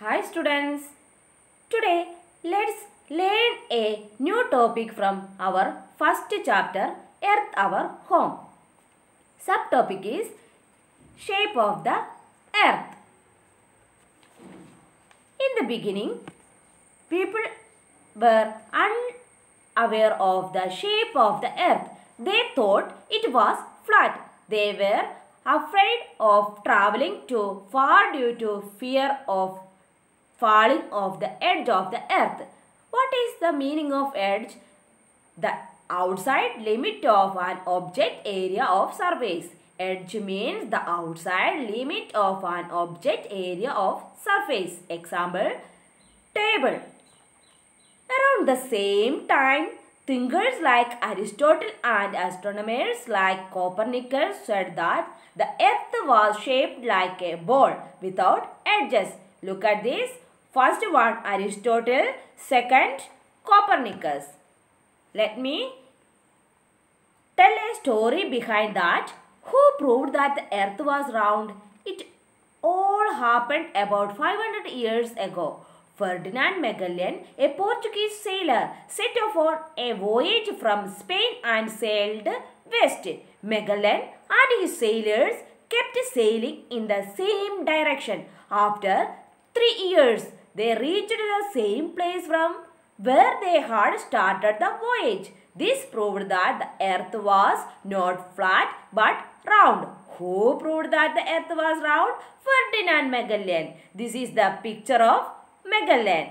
Hi students. Today let's learn a new topic from our first chapter Earth our home. Subtopic is shape of the earth. In the beginning people were unaware of the shape of the earth. They thought it was flat. They were afraid of traveling too far due to fear of falling off the edge of the earth. What is the meaning of edge? The outside limit of an object area of surface. Edge means the outside limit of an object area of surface. Example, table. Around the same time, thinkers like Aristotle and astronomers like Copernicus said that the earth was shaped like a ball without edges. Look at this. First one Aristotle, second Copernicus. Let me tell a story behind that. Who proved that the earth was round? It all happened about 500 years ago. Ferdinand Magellan, a Portuguese sailor, set off on a voyage from Spain and sailed west. Magellan and his sailors kept sailing in the same direction. After three years, they reached the same place from where they had started the voyage. This proved that the earth was not flat but round. Who proved that the earth was round? Ferdinand Magellan. This is the picture of Magellan.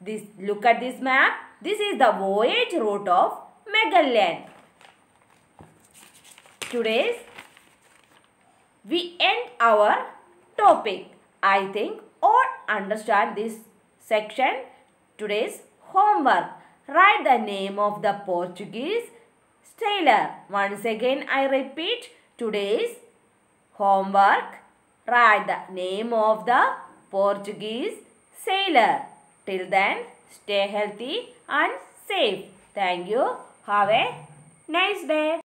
This look at this map. This is the voyage route of Magellan. Today's we end our topic. I think understand this section. Today's homework. Write the name of the Portuguese sailor. Once again I repeat today's homework. Write the name of the Portuguese sailor. Till then stay healthy and safe. Thank you. Have a nice day.